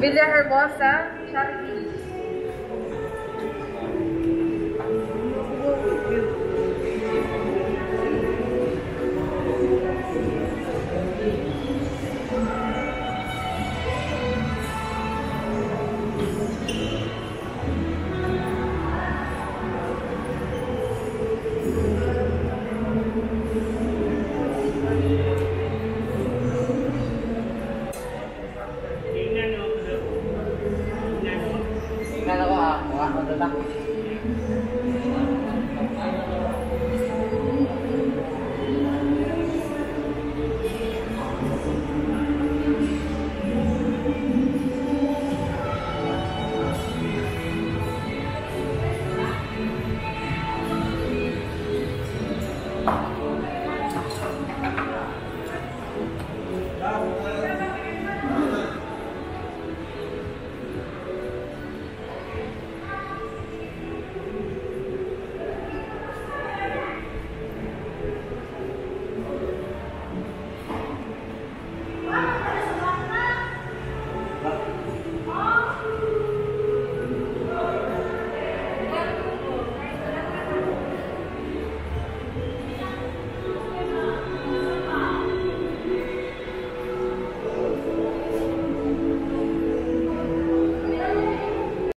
Bezerra Barbosa, Charles được không?